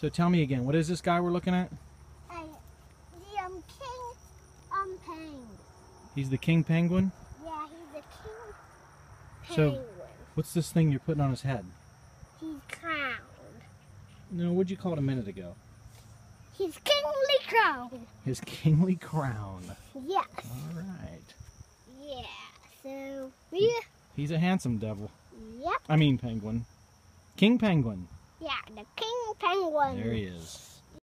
So tell me again, what is this guy we're looking at? Uh, the um, king um penguin. He's the king penguin. Yeah, he's the king penguin. So- What's this thing you're putting on his head? he's crowned. No, what'd you call it a minute ago? He's kingly crowned. His kingly crown. Yes. All right. Yeah. So we. He's a handsome devil. Yep. I mean penguin. King penguin. Yeah, the king penguin. There he is.